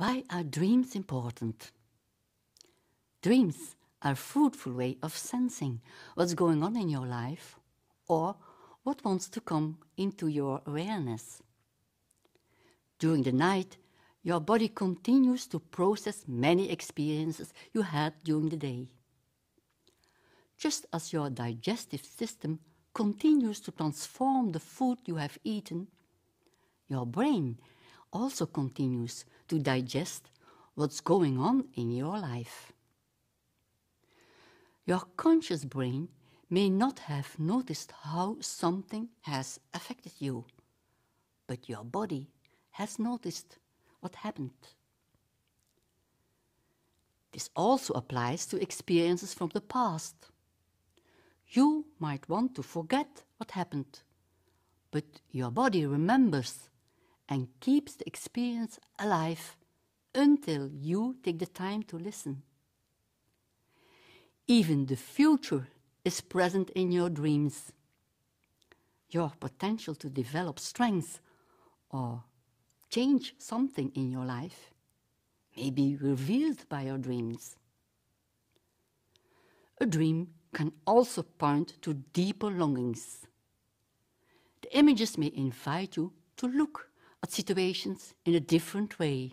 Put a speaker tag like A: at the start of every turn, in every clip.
A: Why are dreams important? Dreams are a fruitful way of sensing what's going on in your life or what wants to come into your awareness. During the night, your body continues to process many experiences you had during the day. Just as your digestive system continues to transform the food you have eaten, your brain also continues to digest what's going on in your life. Your conscious brain may not have noticed how something has affected you, but your body has noticed what happened. This also applies to experiences from the past. You might want to forget what happened, but your body remembers and keeps the experience alive until you take the time to listen. Even the future is present in your dreams. Your potential to develop strength or change something in your life may be revealed by your dreams. A dream can also point to deeper longings. The images may invite you to look at situations in a different way.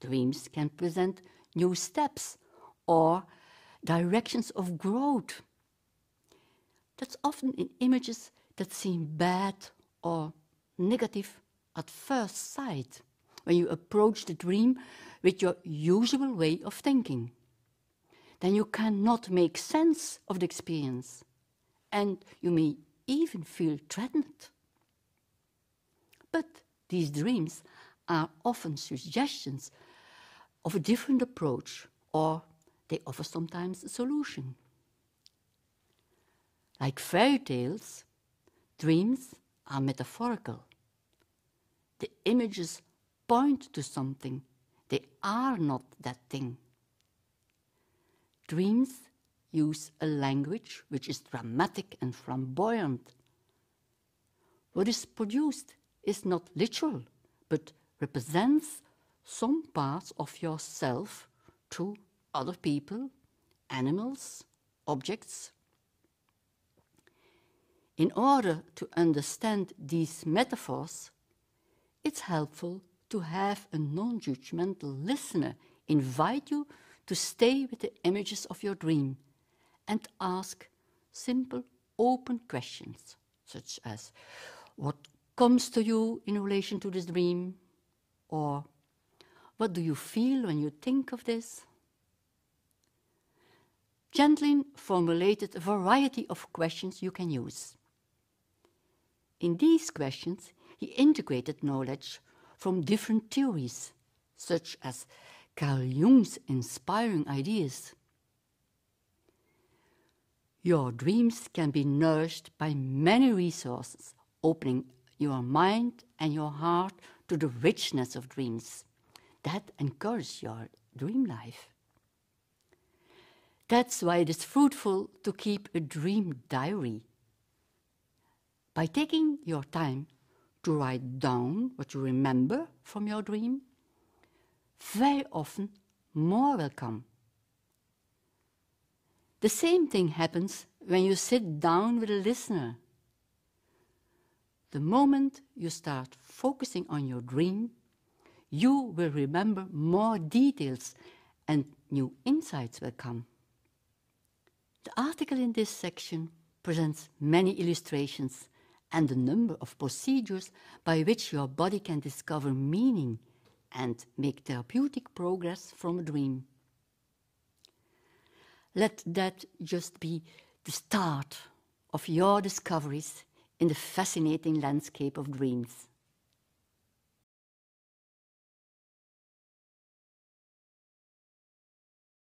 A: Dreams can present new steps or directions of growth. That's often in images that seem bad or negative at first sight when you approach the dream with your usual way of thinking. Then you cannot make sense of the experience and you may even feel threatened. But these dreams are often suggestions of a different approach or they offer sometimes a solution. Like fairy tales, dreams are metaphorical. The images point to something, they are not that thing. Dreams use a language which is dramatic and flamboyant. What is produced is not literal, but represents some parts of yourself to other people, animals, objects. In order to understand these metaphors, it's helpful to have a non judgmental listener invite you to stay with the images of your dream and ask simple, open questions, such as What comes to you in relation to this dream? Or What do you feel when you think of this? Gendlin formulated a variety of questions you can use. In these questions, he integrated knowledge from different theories, such as Carl Jung's inspiring ideas. Your dreams can be nourished by many resources, opening your mind and your heart to the richness of dreams that encourage your dream life. That's why it is fruitful to keep a dream diary. By taking your time to write down what you remember from your dream, very often more will come. The same thing happens when you sit down with a listener. The moment you start focusing on your dream, you will remember more details and new insights will come. The article in this section presents many illustrations and a number of procedures by which your body can discover meaning and make therapeutic progress from a dream. Let that just be the start of your discoveries in the fascinating landscape of dreams.